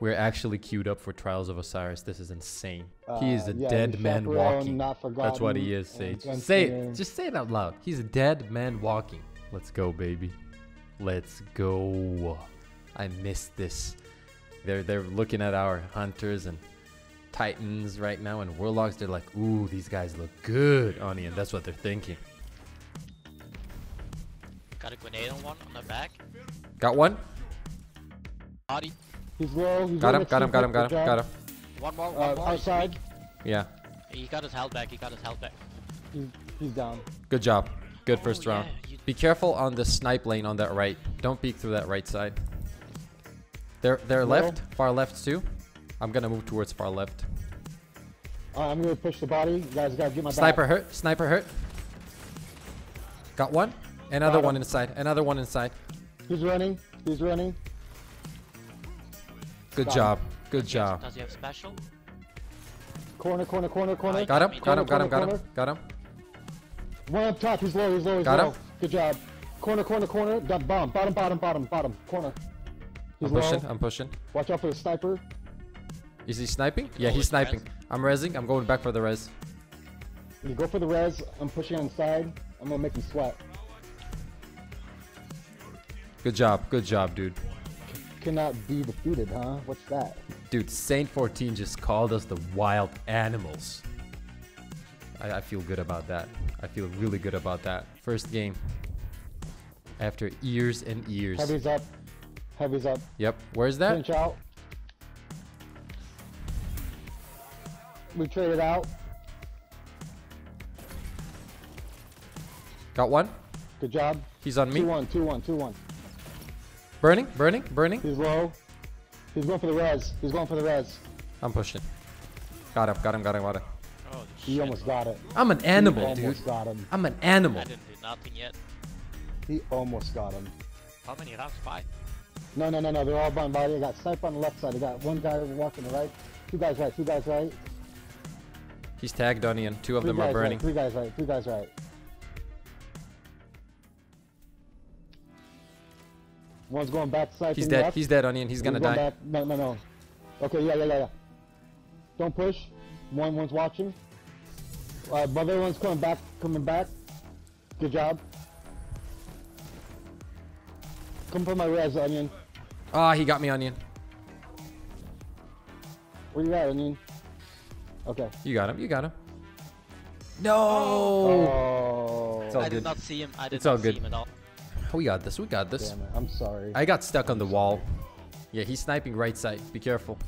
We're actually queued up for Trials of Osiris. This is insane. he is Uh, a yeah, dead man walking. That's what he is, Sage. Say it. Just say it out loud. He's a dead man walking. Let's go, baby. Let's go. I missed this. They're they're looking at our hunters and titans right now and warlocks. They're like, ooh, these guys look good, Onion. That's what they're thinking. Got a grenade on one on the back. Got one. Body. He's low. He's Got him. Got him. Got him. Got him. Got him. One more. One Uh, more. he's outside. weak. Yeah. He got his health back. He got his health back. He's, he's down. Good job. Good Oh, first round. yeah, Be careful on the snipe lane on that right. Don't peek through that right side. They're they're Middle. left, far left too. I'm gonna move towards far left. Uh, I'm gonna push the body. You guys gotta get my Sniper back. hurt. Sniper hurt. Got one. Another Got one inside. Another one inside. He's running. He's running. Good Got job. Good Does he have- job. Does he have special? Corner, corner, corner, corner. Got him. Got him. Got him. Got him. Got him. One up top. He's low. He's low. He's Got low. him. Good job. Corner, corner, corner. Down, bottom, bottom, bottom, bottom, bottom. Corner. He's I'm low. pushing. I'm pushing. Watch out for the sniper. Is he sniping? Yeah, he's sniping. res. I'm rezzing. I'm going back for the res. You go for the res. I'm pushing on the side. I'm gonna make him sweat. Good job. Good job, dude. Cannot be defeated, huh? What's that? Dude, Saint 14 just called us the wild animals. I, I feel good about that. I feel really good about that. First game. After years and years. Heavy's up. Heavy's up. Yep. Where's that? Pinch out. We traded out. Got one. Good job. He's on me. 2 1, 2 1, 2 1. Burning, burning, burning. He's low. He's going for the res. He's going for the res. I'm pushing. Got him, got him, got him, got him. Oh, He shit. almost got it. I'm an He animal, dude. almost got him. I'm an animal. I didn't do nothing yet. He almost got him. How many rounds? Five. No, no, no, no. They're all behind body. I got sniper on the left side. I got one guy walking the right. Two guys right. Two guys right. He's tagged Onion. Two of Three them are burning. Right. Three guys right. Three guys right. One's going back side. He's dead. left. He's dead, Onion. He's gonna going die. Back. No, no, no. Okay, yeah, yeah, yeah, yeah. Don't push. One, one's watching. Uh, but the other one's coming back. Coming back. Good job. Come for my res, onion. Ah, he got me, Onion. Where you at, onion? Okay. You got him. You got him. No. Oh. It's all I good. did not see him. I did It's all not good. see him at all. Oh, we got this. We got this. Damn it. I'm sorry. I got stuck on the wall. Yeah, he's sniping right side. Be careful.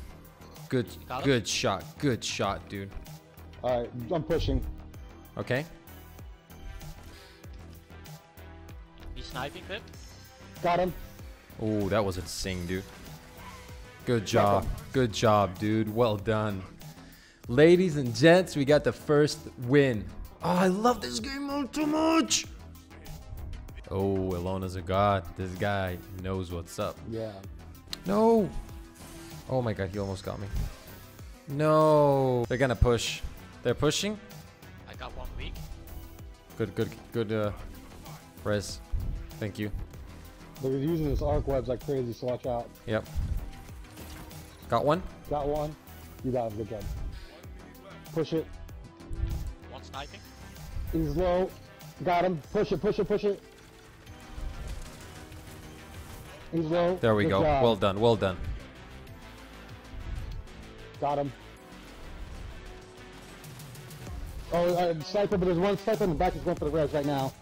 Good, got him? good shot. Good shot, dude. All right, I'm pushing. Okay. He's sniping, Pip. Got him. Oh, that was insane, dude. Good job. Good job, dude. Well done. Ladies and gents, we got the first win. Oh, I love this game mode too much. Oh, Elona's a god. This guy knows what's up. Yeah. No. Oh my god, he almost got me. No. They're gonna push. They're pushing. I got one weak. Good, good, good, uh, res. Thank you. They're using this arc webs like crazy, so watch out. Yep. Got one. Got one. You got him. Good job. Push it. One sniping. He's low. Got him. Push it. Push it. Push it. There we go. job. Well done. Well done. Got him. Oh, uh, sniper, but there's one sniper in the back. He's going for the res right now.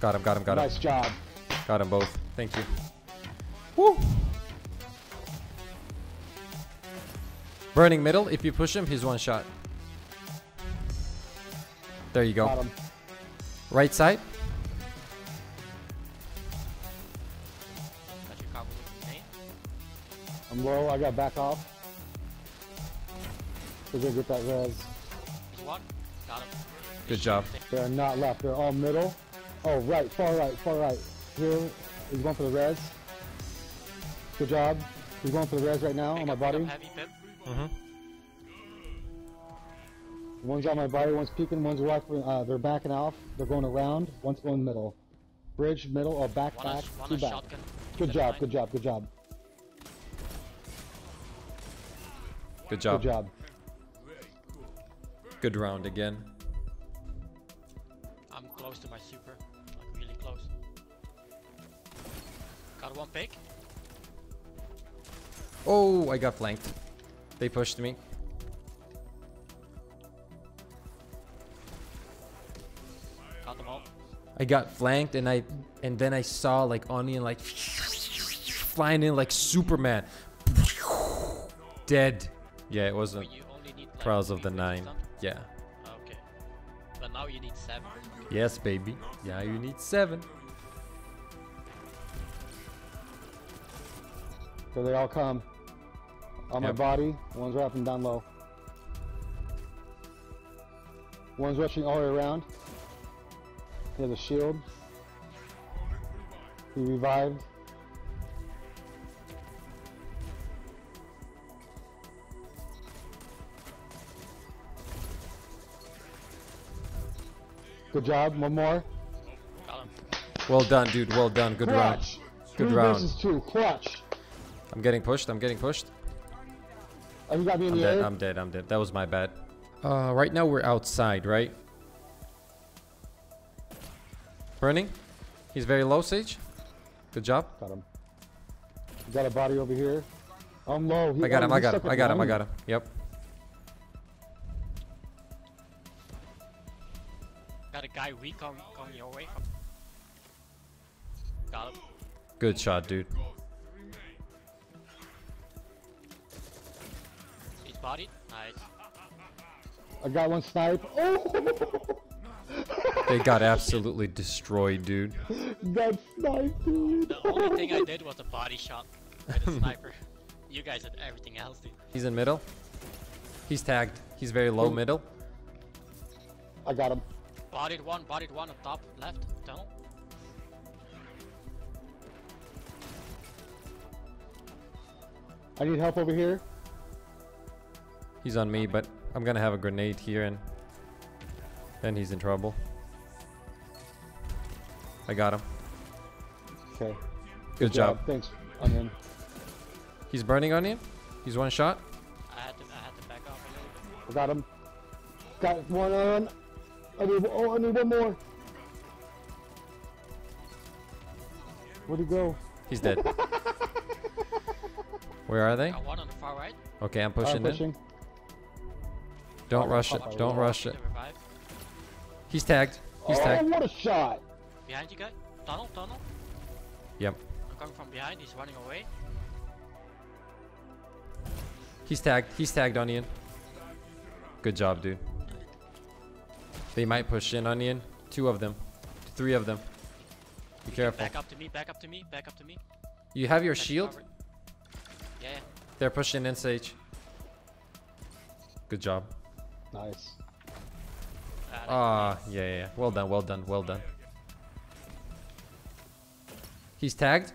Got him. Got him. Got him. nice job. Got him both. Thank you. Woo! Burning middle. If you push him, he's one shot. There you Got go. him. Right side. Low. I got back off. We're gonna get that res. He's one. Got him. Good job. They're not left. They're all middle. Oh, right. Far right. Far right. Here. He's going for the res. Good job. He's going for the res right now on my up, body. Heavy Pip. Mm-hmm. One's on my body. One's peeking. One's walking. Uh, they're backing off. They're going around. One's going middle. Bridge, middle, or back, One back. has, Two back. shotgun. Good job. Good job. Good job. Good job. Good job. Good round again. I'm close to my super. Like really close. Got one pick. Oh, I got flanked. They pushed me. Got them all. I got flanked and I and then I saw like Onion like flying in like Superman. Dead. Yeah, it wasn't But you only need like Trials of the Nine. Yeah. Ah, okay. But now you need seven. Yes, baby. Yeah, you need seven. So they all come. On my body. One's wrapping down low. One's rushing all the way around. He has a shield. He revived. Good job. One more. Well done, dude. Well done. Good round. Good Three round. versus two. Clutch. I'm getting pushed. I'm getting pushed. Oh, you got me in I'm the dead. air. I'm dead. I'm dead. That was my bad. Uh, right now we're outside, right? Burning. He's very low, Sage. Good job. Got him. Got a body over here. I'm low. He- I got oh, him. I got him. I got him. I got him. Yep. Got a guy weak coming, coming your way. Got him. Good shot, dude. He's bodied. Nice. I got one snipe. Oh, They got absolutely destroyed, dude. that snipe, dude. The only thing I did was a body shot with a sniper. You guys did everything else, dude. He's in middle. He's tagged. He's very low middle. I got him. Bodied one, bodied one on top, left, tunnel. I need help over here. He's on me, but I'm gonna have a grenade here and then he's in trouble. I got him. Okay. Good, job. Thanks, Onion. He's burning on you. He's one shot. I had to, I had to back off a little bit. I got him. Got one on. I need. Oh, I need one more. Where'd he go? He's dead. Where are they? Got one on the far right. Okay, I'm I'm pushing in. Don't Oh, rush it. Don't rush it. The revive. He's tagged. He's oh, tagged. what a shot! Behind you guy. Tunnel, tunnel. Yep. I'm coming from behind. He's running away. He's tagged. He's tagged Onion. Good job, dude. They might push in Onion. Two of them. Three of them. Be careful. Back up to me. Back up to me. Back up to me. You have your Got you shield. covered. Yeah, yeah. They're pushing in Sage. Good job. Nice. Uh, Ah, yeah, yeah, yeah. Well done, well done, well done. He's tagged.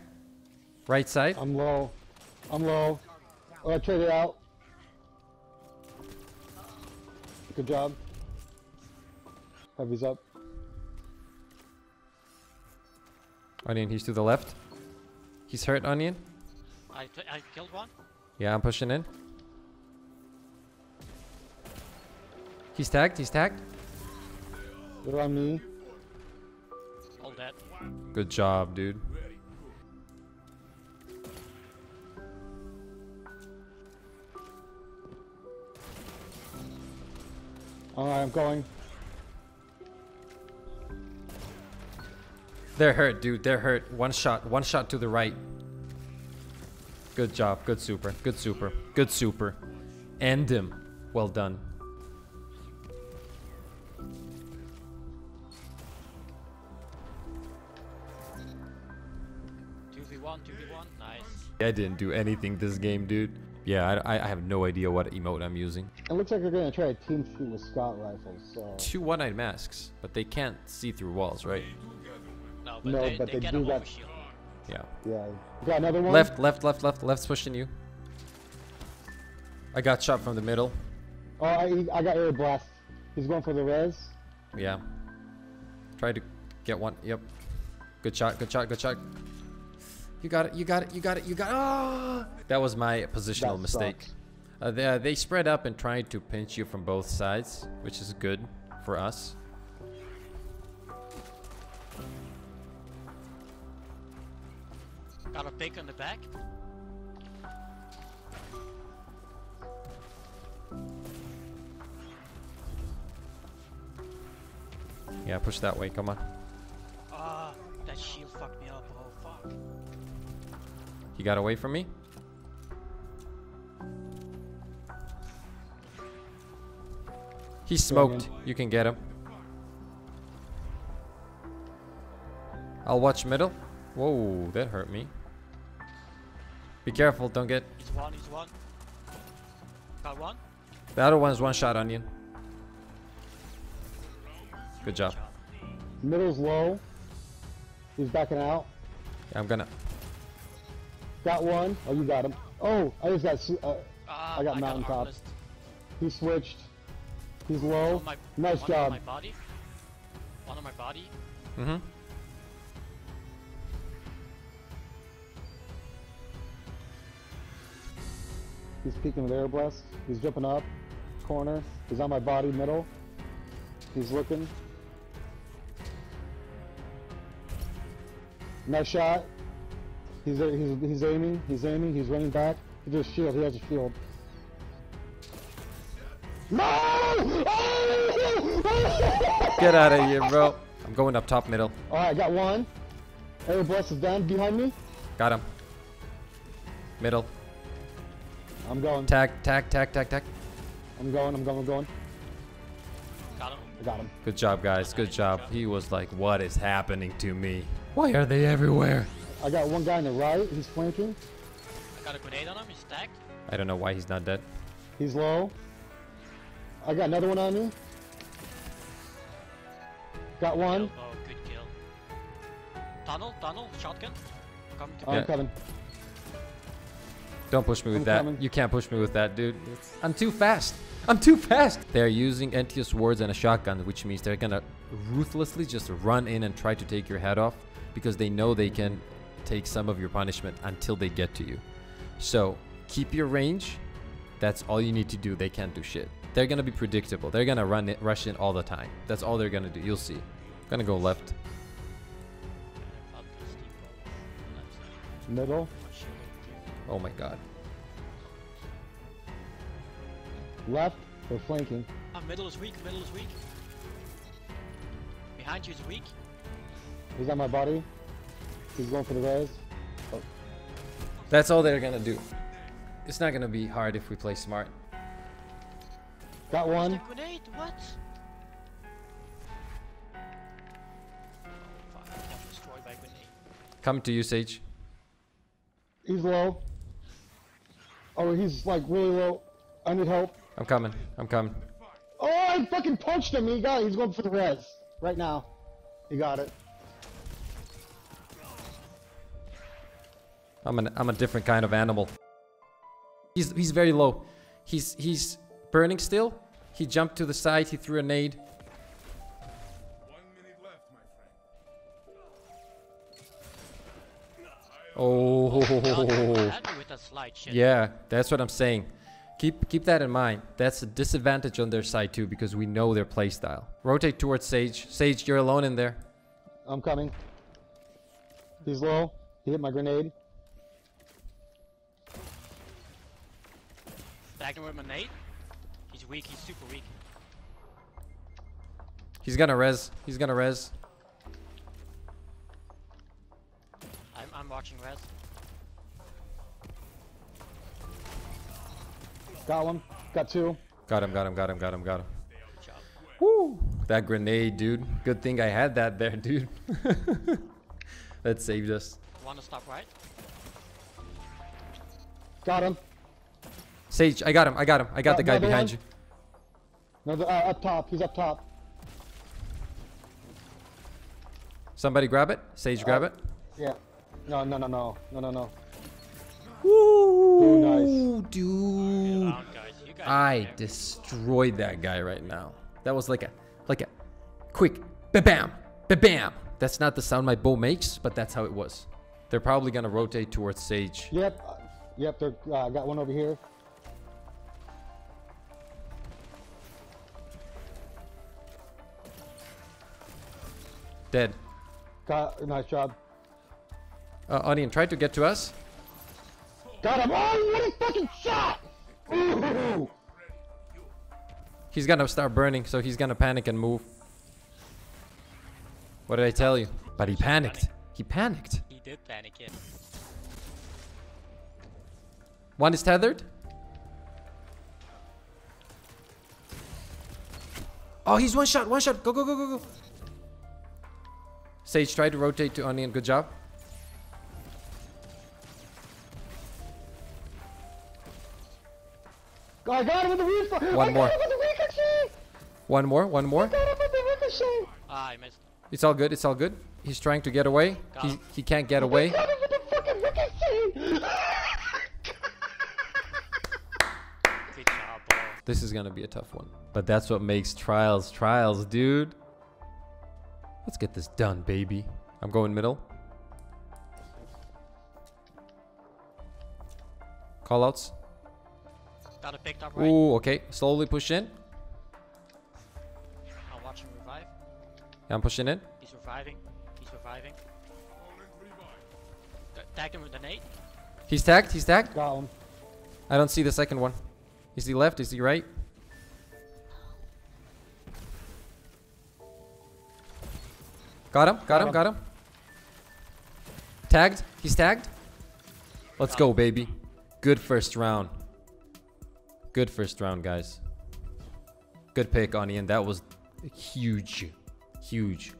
Right side. I'm low. I'm low. Oh, I traded out. Good job. Heavy's up. Onion, he's to the left. He's hurt, Onion. I, t- I killed one. Yeah, I'm pushing in. He's tagged, he's tagged. They're on me. All dead. Good job, dude. Alright, I'm going. They're hurt, dude. They're hurt. One shot, one shot to the right. Good job. Good super. Good super. Good super. End him. Well done. Two v one. Two v one. Nice. I didn't do anything this game, dude. Yeah, I, I have no idea what emote I'm using. It looks like they're gonna try a team shoot with scout rifles. So Two one-eyed masks, but they can't see through walls, right? No, but No, they, but they, they get do that. got- shield. Yeah. yeah, You got another one. Left, left, left, left. Left's pushing you. I got shot from the middle. Oh, I, I got air blast. He's going for the res. Yeah. Try to get one. Yep. Good shot, good shot, good shot. You got it, you got it, you got it, you got it. Ah! That was my positional That mistake. Uh, they, uh, they spread up and trying to pinch you from both sides, which is good for us. Got a pick on the back. Yeah, push that way. Come on. Ah, that shield fucked me up. Oh fuck. He got away from me. He's smoked. You can get him. I'll watch middle. Whoa, that hurt me. Be careful, don't get. He's one. He's one. Got one. The other one's one shot onion. Good job. Middle's low. He's backing out. Yeah, I'm gonna. Got one. Oh, you got him. Oh, I just got. su- Uh, Ah, I got mountaintop. harvest. he switched. He's low. On my, nice one job. On my body. One on my body. Mm-hmm. He's peeking with air blast. He's jumping up. Corner. He's on my body, middle. He's looking. Nice shot. He's he's he's aiming. He's aiming. He's running back. He just shield. He has a shield. No! Oh! Get out of here, bro. I'm going up top middle. All right, got one. Air blast is down behind me. Got him. Middle. I'm going. Tag, tag, tag, tag, tag. I'm going. I'm going. I'm going. Got him. I got him. Good job, guys. Good job. He was like, what is happening to me? Why are they everywhere? I got one guy on the right. He's flanking. I got a grenade on him. He's stacked. I don't know why he's not dead. He's low. I got another one on me. Got one. Kill. Oh, good kill. Tunnel. Tunnel. Shotgun. Coming to I'm Yeah. coming. Don't push me with I'm that. coming. You can't push me with that, dude. I'm too fast. I'm too fast. They're using Antaeus wards and a shotgun, which means they're gonna ruthlessly just run in and try to take your head off because they know they can take some of your punishment until they get to you. So keep your range. That's all you need to do. They can't do shit. They're gonna be predictable. They're gonna run it, rush in all the time. That's all they're gonna do. You'll see. Gonna go left. Up to steamroll. That's it. Middle. Oh my god. Left. They're flanking. Ah, middle is weak. Middle is weak. Behind you is weak. He's on my body. He's going for the res. That's all they're gonna do. It's not gonna be hard if we play smart. Got one. The grenade. What? Fuck! I got destroyed by grenade. Come to you, Sage. He's low. Oh, he's like really low. I need help. I'm coming. I'm coming. Oh, I fucking punched him. He got it. He's going for the res. Right now. He got it. I'm an I'm a different kind of animal. He's he's very low. He's he's burning still. He jumped to the side. He threw a nade. One minute left, my friend. Oh, Happy with that slide shit. yeah. That's what I'm saying. Keep keep that in mind. That's a disadvantage on their side too because we know their playstyle. Rotate towards Sage. Sage, you're alone in there. I'm coming. He's low. He hit my grenade. Stacking with my nade. He's weak. He's super weak. He's gonna res. He's gonna res. I'm, I'm watching res. Got one. Got two. Got him. Got him. Got him. Got him. Got him. Woo! That grenade, dude. Good thing I had that there, dude. that saved us. Wanna stop right? Got him. Sage, I got him. I got him. I got Got the guy behind one? you. No, the, uh, up top. He's up top. Somebody grab it. Sage, grab it. Yeah. No, no, no, no, no, no, no. Woo! Nice. Dude. I destroyed that guy right now. That was like a, like a quick, ba-bam, ba-bam. That's not the sound my bow makes, but that's how it was. They're probably going to rotate towards Sage. Yep. Yep, they're, uh, got one over here. Dead. Got, nice job. Uh, Onion, tried to get to us. Got him. Oh, what a fucking shot! Ooh. He's gonna start burning, so he's gonna panic and move. What did I tell you? But he panicked. He panicked. He did panic it. One is tethered. Oh, he's one shot, one shot. Go, go, go, go, go. Sage, try to rotate to Onion. Good job. I got him with the ricochet. One I more. Got him with the ricochet. One more, one more. Got him with the ricochet. Ah, I missed. It's all good, it's all good. He's trying to get away. Got He, him. he can't get away. Got him with the fucking ricochet. Good job, bro. This is gonna be a tough one. But that's what makes trials trials, dude. Let's get this done, baby. I'm going middle. Callouts. Got it picked up right. Ooh, okay. Slowly push in. I'll watch him revive. Yeah, I'm pushing in. He's reviving. He's reviving. Opponent revived. T- Tag him with the nade. He's tagged. He's tagged. Got him. I don't see the second one. Is he left? Is he right? Got him. Got, Got him, him. Got him. Tagged. He's tagged. Let's go, baby. Good first round. Good first round, guys. Good pick, Onion. That was huge. Huge.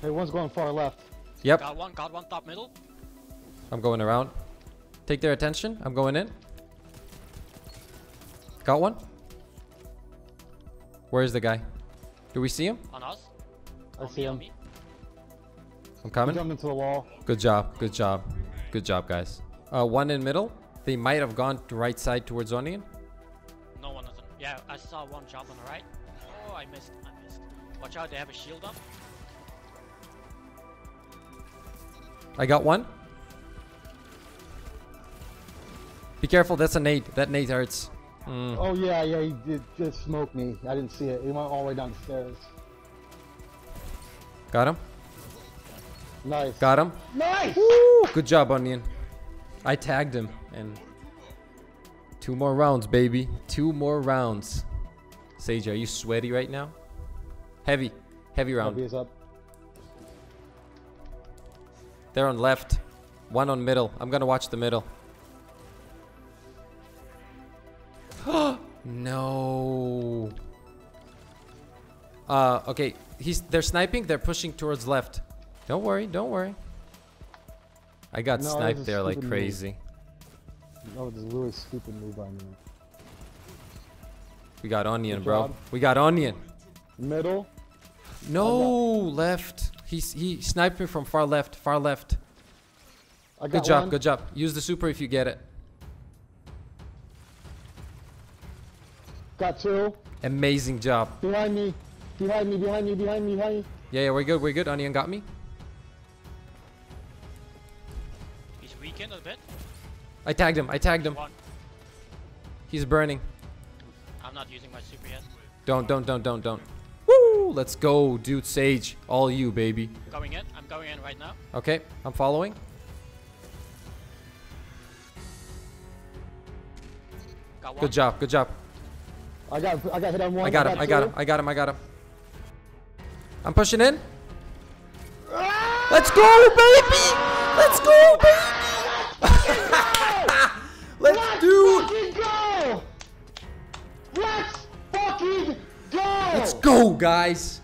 Hey, one's going far left. Yep. Got one. Got one top middle. I'm going around. Take their attention. I'm going in. Got one. Where's the guy? Do we see him? On us. I on see me, him. me. I'm He coming. jumped into the wall. Good job. Good job. Good job, guys. Uh, one in middle. They might have gone to right side towards Onion. No one is on. Yeah, I saw one jump on the right. Oh, I missed. I missed. Watch out, they have a shield up. I got one. Be careful. That's a nade. That nade hurts. Mm. Oh yeah, yeah, he did just smoke me. I didn't see it. He went all the way down the stairs. Got him. Nice. Got him. nice. Woo! Good job, Onion. I tagged him and two more rounds, baby. Two more rounds. Sage, are you sweaty right now? Heavy. Heavy round. Heavy is up. They're on left. One on middle. I'm gonna watch the middle. no. Uh, okay. He's they're sniping. They're pushing towards left. Don't worry. Don't worry. I got No, sniped there like crazy. move. No, this is really stupid move by me. We got onion, Good bro. job. We got onion. Middle. No, left. He's he sniped me from far left. Far left. I got Good job. one. Good job. Use the super if you get it. Got two. Amazing job. Behind me. Behind me. Behind me. Behind me. Behind me. Yeah, yeah, we're good. We're good. Onion got me. I tagged him. I tagged him. He's burning. I'm not using my super yet. Don't, don't, don't, don't, don't. Woo! Let's go, dude. Sage, all you, baby. Going in. I'm going in right now. Okay, I'm following. Got one. Good job. Good job. I got. I got hit on one. I got him. I got two. him. I got him. I got him. I'm pushing in. Ah! Let's go, baby! Let's go, baby! Go! Let's go, guys.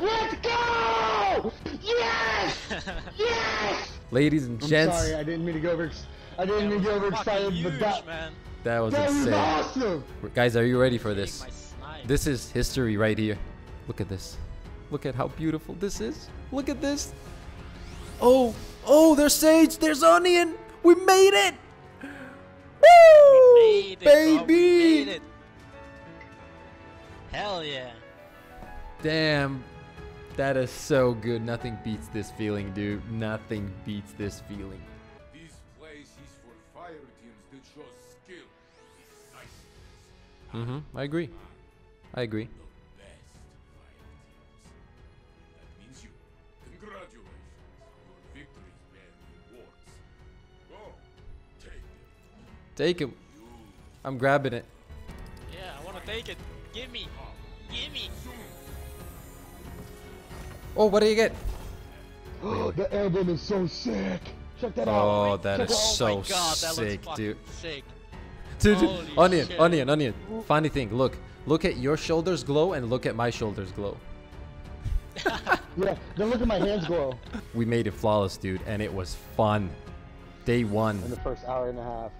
Let's go! Yes! yes! Ladies and gents. I'm gents, sorry, I didn't mean to go over. I didn't mean to go Fucking overexcited, huge, but that man. that was that was insane. awesome. Guys, are you ready for this? This is history right here. Look at this. Look at how beautiful this is. Look at this. Oh, oh, there's sage. There's onion. We made it. Woo, we Made it, bro, we made it. Hell yeah. Damn. That is so good. Nothing beats this feeling, dude. Nothing beats this feeling. This place is for fire teams that show skill. Nice. Mm-hmm. I agree. I agree. Take him. I'm grabbing it. Yeah, I want to take it. Give me. Give me. Oh, what do you get? the emblem is so sick. Check that Oh, out. that Check is out. so oh my god, that sick, looks dude. sick. Dude, dude, onion, shit. onion, onion. Funny thing, look. Look at your shoulders glow and look at my shoulders glow. Yeah, then look at my hands glow We made it flawless, dude, and it was fun. Day one. in the first hour and a half.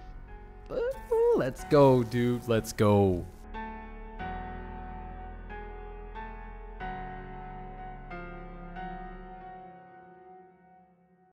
Let's go, dude. Let's go.